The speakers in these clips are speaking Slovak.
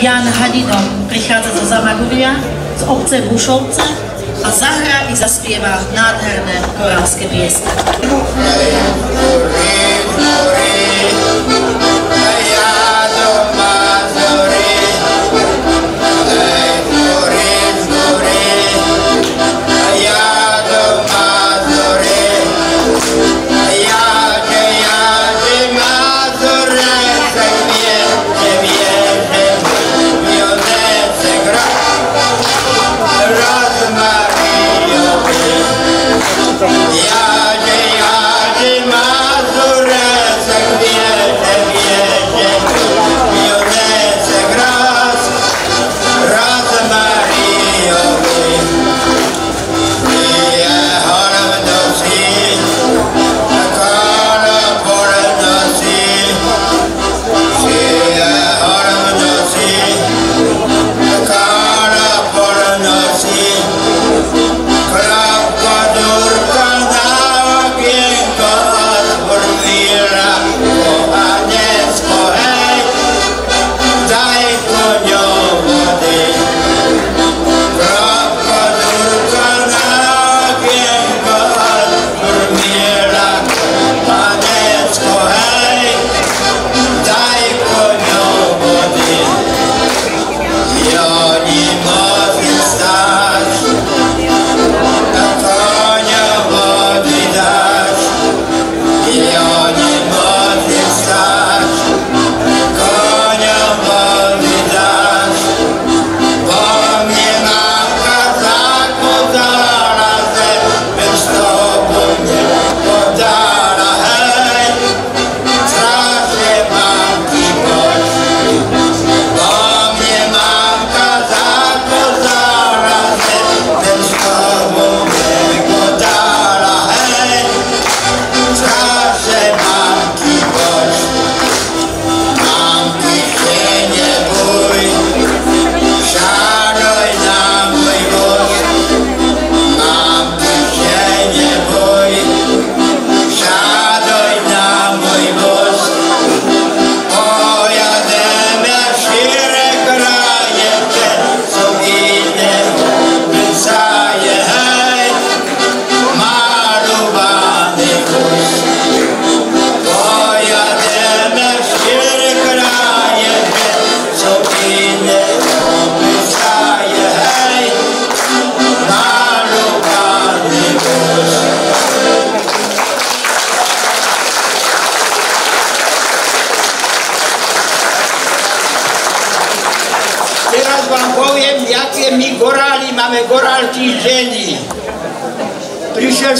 Jan Hadidom prichádza zo Zamaguria, z obce Bušovce a zahrá i zaspieva nádherné korálske piesne.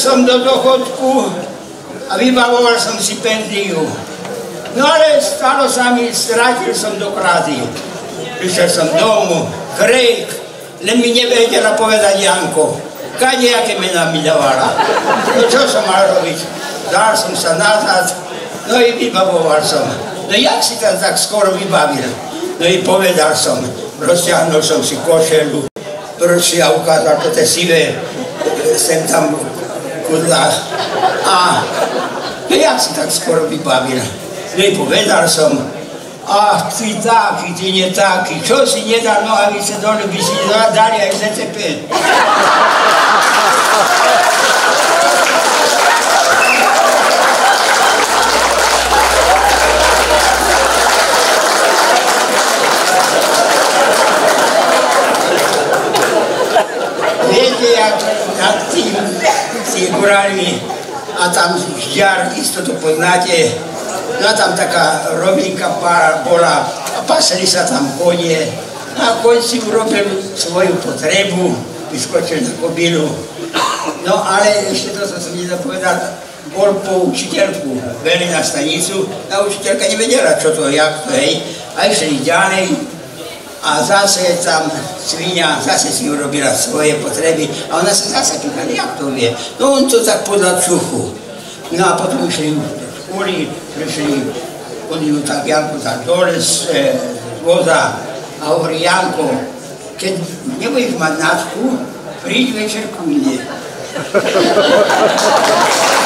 Som do dochodku a vybavoval som si penziu. No ale stalo sa mi, strátil som do krády. Prišiel som domu, krejk, len mi nevedela povedať Janko. Kadejaké mená mi dávala. No čo som mal robiť? Dal som sa nazad, no i vybavoval som. No jak si tam tak skoro vybavil? No i povedal som, rozťahnul som si košelu, prší a ukázal to tie sivé, sem tam kudlách. A jak si tak skoro vybavil? Nej povedal som, ach, ty taký, ty nie taký, čo si nedal nohavice dole, by si dali aj ZTP. Tými górami a tam žiar, isto to poznáte. No tam taká rovinka bola a pasali sa tam konie. No a koň si urobil svoju potrebu, vyskočil na kobilu. No ale ešte to, som nezapovedal, bol po učiteľku, veli na stanicu, a učiteľka nevedela, čo to, jak to, hej. A išli ďalej, a zase tam svinia, zase si urobila svoje potreby a ona sa zase pýta, jak to vie? No on to tak podľa čuchu. No a potom išli do školy, prišli, oni ju tak Janko tak dole z, e, z voza a hovorí Janko, keď nebudeš mať náčku, príď večer ku mne.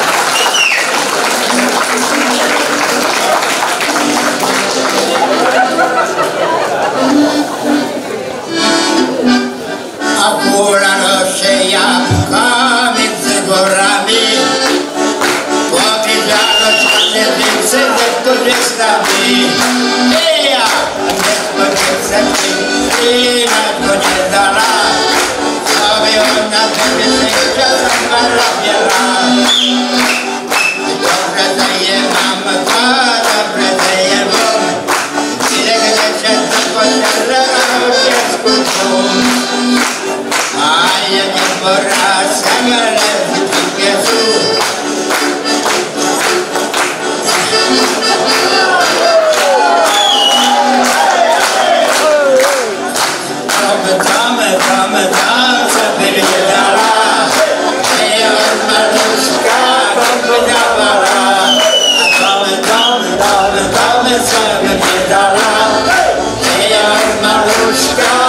Dara, Marushka.